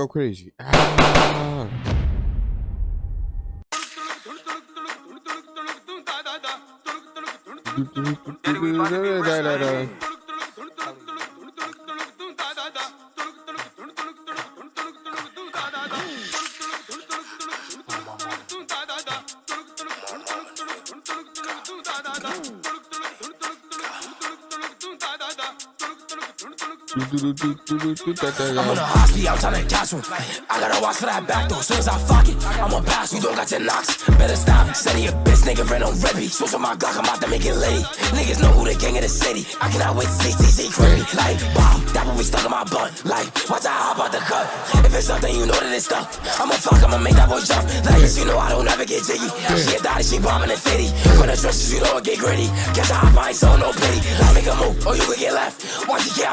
go crazy. Ah. I'm on a high speed, I'm tryna catch one. I gotta watch for that back door. Soon as I fuck it, I'ma pass. You don't got your knocks. Better stop. Steady a bitch, nigga, ran on Rebby. Switch on my Glock, I'm about to make it late. Niggas know who the king of the city. I cannot wait to see CC crazy. Like, wow, that one we stuck in my bun. Like, watch out, hop out the cut. If it's something you know that it's stuck, I'ma fuck, I'ma make that boy jump. Like, you know I don't ever get jiggy. She a daddy, she bombing the city. From the trenches, you know I get gritty. Catch a hop, I ain't so no pity. Like,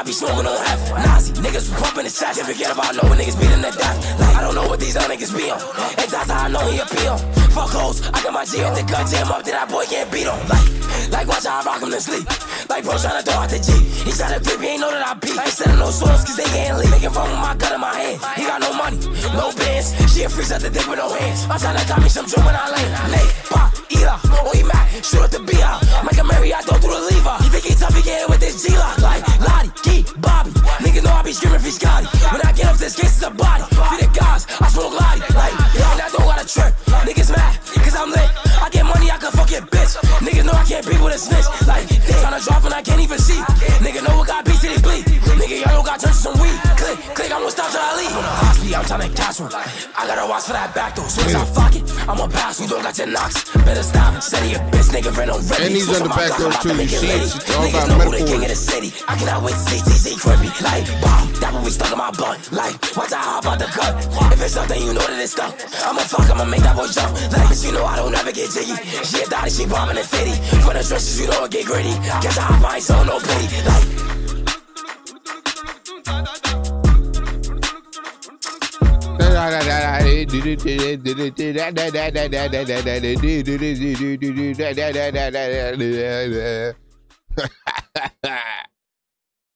be smoking on half. Nazi, niggas was pumping the shots. You forget about knowing niggas beating the death. Like, I don't know what these other niggas be on. And that's how I know he appeal. Fuck hoes, I got my G at the gun, jam up, that boy can't beat him. Like, like watch how I rock him to sleep. Like, bro, tryna throw out the G. He tryna grip, he ain't know that I beat. I ain't sending no swords, cause they can't leave. Making fun with my gun in my hand. He got no money, no bands. She a freeze at the dick with no hands. I'm tryna got me some drum when I land. Nate, pop, Ela, oh, he mad. Shoot at the BR. This case is a body. Feed the guys, I smoke Lottie. Like, yo, and I don't got a trip. Niggas mad, cause I'm lit. I get money, I can fuck your bitch. Niggas know I can't be with a snitch. Like, they tryna drop and I can't even leave. On a high speed, I'm tryna catch one. I gotta watch for that back door. Soon as I fuck it, I'ma pass. You don't got your knocks. Better stop. Steady a bitch, nigga, ran on ready. And he's on the back door too, you see? It's all about know the king of the city. I cannot wait to see TC creepy. Like, wow, that one we stuck in my bun. Like, watch out, hop out the cut. If it's something you know that it's stuck, I'ma fuck, I'ma make that boy jump. Like, you know I don't ever get jiggy. She a daddy, she bombing the city. For the stretches, you know I get gritty. Catch a hop, I ain't so no pity. Like, ha ha ha